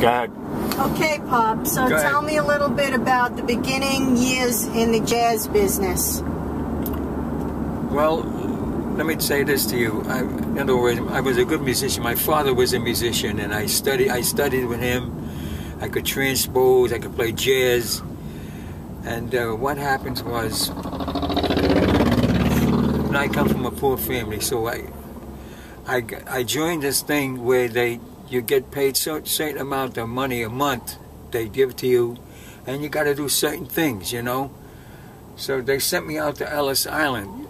Go ahead. Okay, Pop. So Go tell ahead. me a little bit about the beginning years in the jazz business. Well, let me say this to you. I, in other words, I was a good musician. My father was a musician, and I studied. I studied with him. I could transpose. I could play jazz. And uh, what happened was, and I come from a poor family, so I, I, I joined this thing where they you get paid so certain amount of money a month. They give to you, and you got to do certain things, you know. So they sent me out to Ellis Island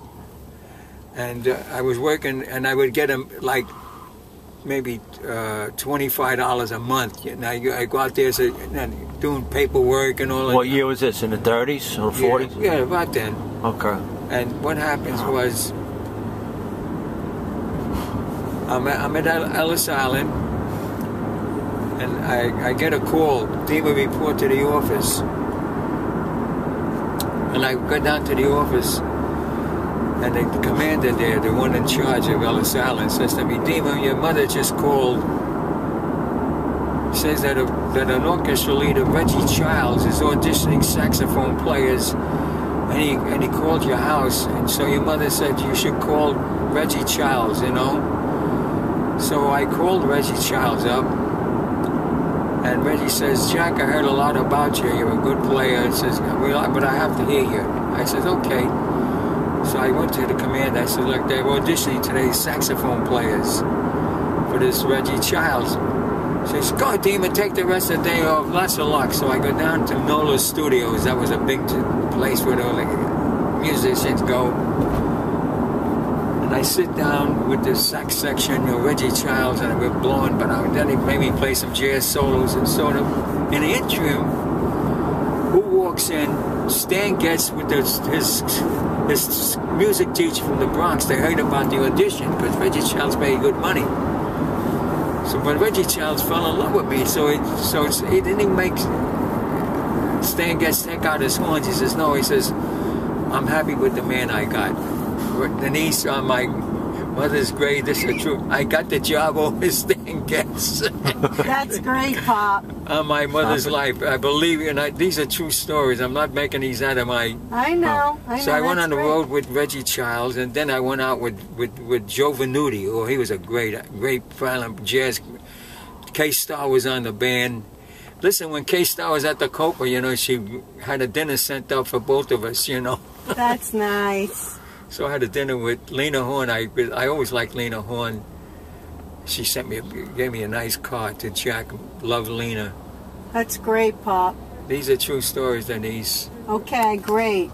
and uh, I was working, and I would get them like maybe uh, twenty-five dollars a month. And I, I go out there so, and doing paperwork and all that. What year was this? In the 30s or Yeah, 40s? Yeah, about then. Okay. And what happens was, I'm at, I'm at Ellis Island, and I, I get a call. Dema report to the office, and I go down to the office, and the commander there, the one in charge of Ellis Island, says to me, Dema, your mother just called. Says that, a, that an orchestra leader, Reggie Childs, is auditioning saxophone players and he and he called your house, and so your mother said you should call Reggie Childs, you know. So I called Reggie Childs up, and Reggie says, Jack, I heard a lot about you. You're a good player. He says, well, but I have to hear you. I said, okay. So I went to the command. I said, look, they're auditioning today saxophone players for this Reggie Childs. She says, go, Demon, take the rest of the day off. Lots of luck. So I go down to Nola Studios. That was a big place where the musicians go. And I sit down with the sax section, you know, Reggie Childs, and we're blowing, but I, then he made me play some jazz solos and sort of. In the interim, who walks in? Stan Getz with his, his, his music teacher from the Bronx. They heard about the audition because Reggie Childs made good money. So, but Reggie Childs fell in love with me, so it, so it's, he didn't even make Stan Getz take out his horns. He says, no, he says, I'm happy with the man I got. Denise on my mother's grave, this is true. I got the job over Stan Getz That's great, Pop. on my mother's Stop life. I believe you, and I, these are true stories. I'm not making these out of my I know. I know. so I went on the great. road with Reggie Childs, and then I went out with, with, with Joe Venuti. Oh, he was a great, great violin jazz. Kay Starr was on the band. Listen, when Kay Starr was at the Copa, you know, she had a dinner sent out for both of us, you know. That's nice. So I had a dinner with Lena Horne. I I always liked Lena Horne. She sent me, a, gave me a nice card to Jack. Love Lena. That's great, Pop. These are true stories, Denise. Okay, great.